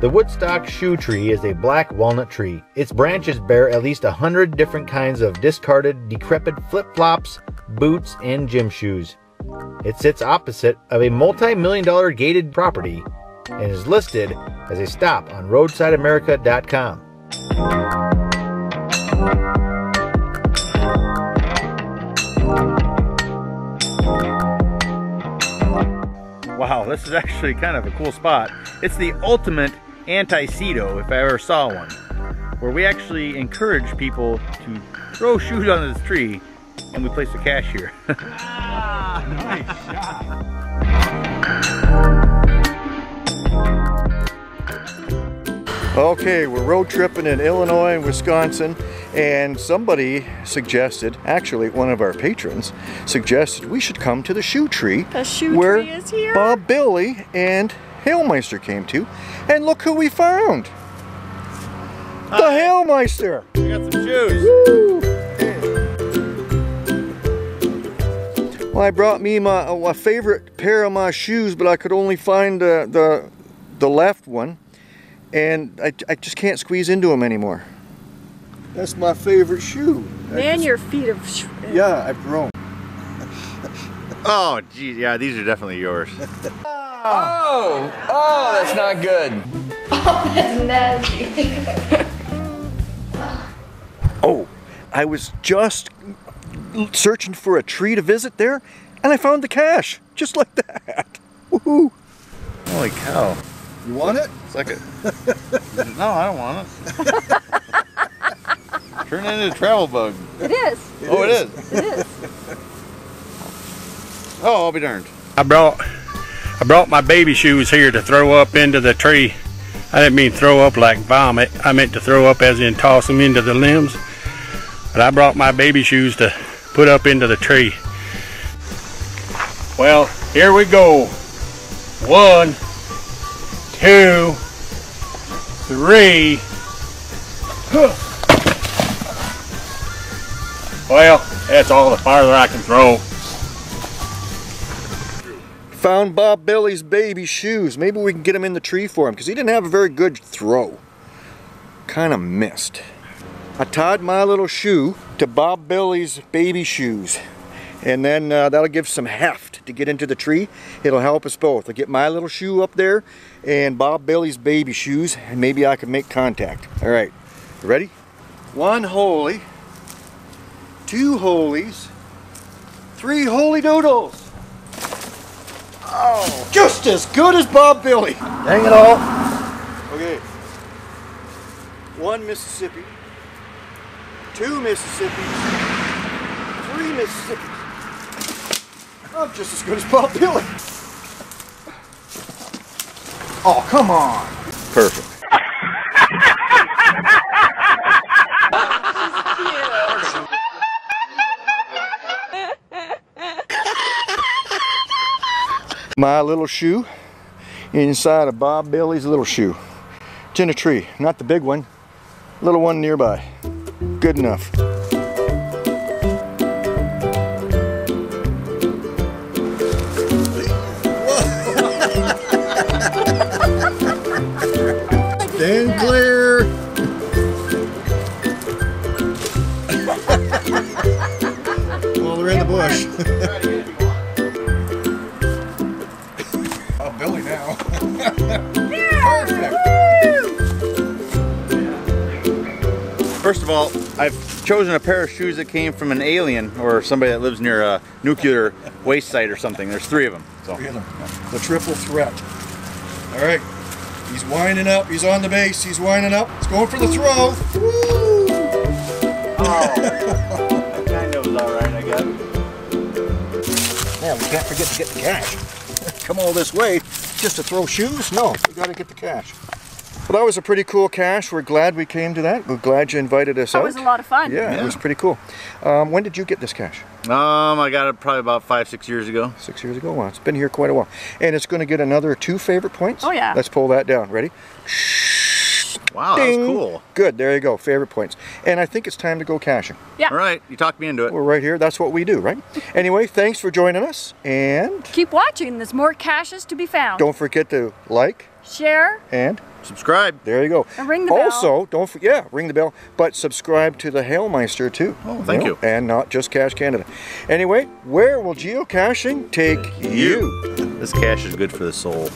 The Woodstock shoe tree is a black walnut tree. Its branches bear at least a hundred different kinds of discarded, decrepit flip-flops, boots, and gym shoes. It sits opposite of a multi-million dollar gated property and is listed as a stop on roadsideamerica.com. Wow, this is actually kind of a cool spot. It's the ultimate anti-CITO, if I ever saw one, where we actually encourage people to throw shoes on this tree and we place the cache here. ah, nice shot. Okay, we're road tripping in Illinois and Wisconsin and somebody suggested, actually one of our patrons, suggested we should come to the shoe tree. The shoe where tree is here? Bob Billy and Halemeister came to. And look who we found. Hi. The Halemeister. We got some shoes. Woo. Well, I brought me my, uh, my favorite pair of my shoes, but I could only find uh, the, the left one. And I, I just can't squeeze into them anymore. That's my favorite shoe. Man, just, your feet have... Yeah, I've grown. oh, geez, yeah, these are definitely yours. oh, oh, that's not good. Oh, that's nasty. oh, I was just searching for a tree to visit there, and I found the cache, just like that. Woohoo! Holy cow. You want it? Second. no, I don't want it. Turn it into a travel bug. It is. Oh, it oh, is. it is. It is. Oh, I'll be darned. Uh, I brought I brought my baby shoes here to throw up into the tree. I didn't mean throw up like vomit. I meant to throw up as in toss them into the limbs. But I brought my baby shoes to put up into the tree. Well, here we go. One, two, three. Well, that's all the farther I can throw. Found Bob Billy's baby shoes. Maybe we can get him in the tree for him because he didn't have a very good throw. Kind of missed. I tied my little shoe to Bob Billy's baby shoes. And then uh, that'll give some heft to get into the tree. It'll help us both. I'll get my little shoe up there and Bob Billy's baby shoes and maybe I can make contact. All right, ready? One holy two holies, three holy doodles. Oh, just as good as Bob Billy. Dang it all. Okay. One Mississippi, two Mississippis, three Mississippis. I'm just as good as Bob Billy. Oh, come on. Perfect. My little shoe inside of Bob Billy's little shoe. It's in a tree, not the big one, little one nearby. Good enough. Stand clear. well, they're in the bush. First of all, I've chosen a pair of shoes that came from an alien or somebody that lives near a nuclear waste site or something. There's three of them. So. Three of them. The triple threat. All right. He's winding up. He's on the base. He's winding up. He's going for the throw. Woo! Oh. that kind of was all right, I guess. Yeah, we can't forget to get the cache. Come all this way just to throw shoes? No, we got to get the cache. Well, that was a pretty cool cache. We're glad we came to that. We're glad you invited us that out. That was a lot of fun. Yeah, yeah, it was pretty cool. Um, when did you get this cache? Um, I got it probably about five, six years ago. Six years ago? Wow, it's been here quite a while. And it's going to get another two favorite points? Oh, yeah. Let's pull that down. Ready? Wow, Ding. that was cool. Good, there you go, favorite points. And I think it's time to go caching. Yeah. All right, you talked me into it. We're right here, that's what we do, right? anyway, thanks for joining us, and... Keep watching, there's more caches to be found. Don't forget to like... Share. And? Subscribe. There you go. And ring the also, bell. Also, don't forget, yeah, ring the bell, but subscribe to the Halemeister too. Oh, thank you. Know, you. And not just Cache Canada. Anyway, where will geocaching take you? This cache is good for the soul.